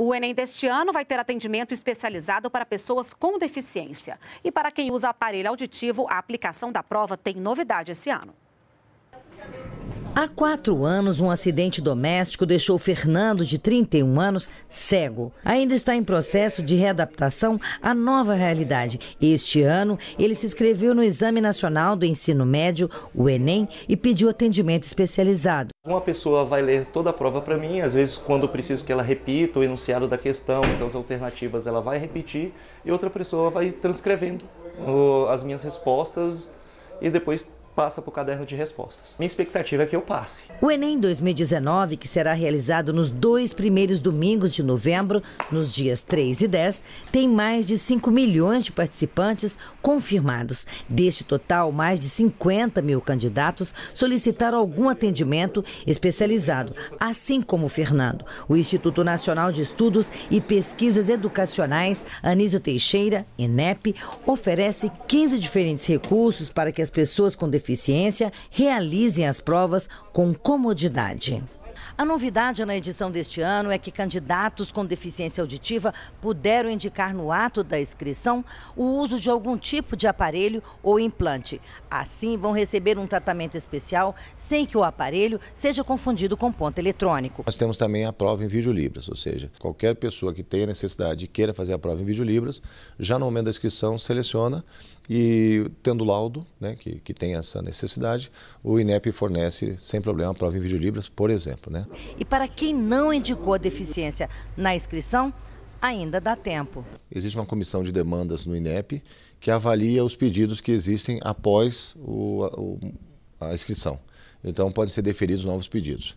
O Enem deste ano vai ter atendimento especializado para pessoas com deficiência. E para quem usa aparelho auditivo, a aplicação da prova tem novidade esse ano. Há quatro anos, um acidente doméstico deixou Fernando, de 31 anos, cego. Ainda está em processo de readaptação à nova realidade. Este ano, ele se inscreveu no Exame Nacional do Ensino Médio, o Enem, e pediu atendimento especializado. Uma pessoa vai ler toda a prova para mim, às vezes quando preciso que ela repita o enunciado da questão, então as alternativas ela vai repetir, e outra pessoa vai transcrevendo as minhas respostas e depois passa para o caderno de respostas. Minha expectativa é que eu passe. O Enem 2019, que será realizado nos dois primeiros domingos de novembro, nos dias 3 e 10, tem mais de 5 milhões de participantes confirmados. Deste total, mais de 50 mil candidatos solicitaram algum atendimento especializado, assim como o Fernando. O Instituto Nacional de Estudos e Pesquisas Educacionais, Anísio Teixeira, INEP, oferece 15 diferentes recursos para que as pessoas com deficiência deficiência realizem as provas com comodidade. A novidade na edição deste ano é que candidatos com deficiência auditiva puderam indicar no ato da inscrição o uso de algum tipo de aparelho ou implante. Assim, vão receber um tratamento especial sem que o aparelho seja confundido com ponto eletrônico. Nós temos também a prova em vídeo libras, ou seja, qualquer pessoa que tenha necessidade e queira fazer a prova em vídeo libras, já no momento da inscrição seleciona e tendo laudo, né, que, que tem essa necessidade, o INEP fornece sem problema a prova em vídeo libras, por exemplo. Né? E para quem não indicou a deficiência na inscrição, ainda dá tempo. Existe uma comissão de demandas no INEP que avalia os pedidos que existem após o, o, a inscrição. Então, podem ser deferidos novos pedidos.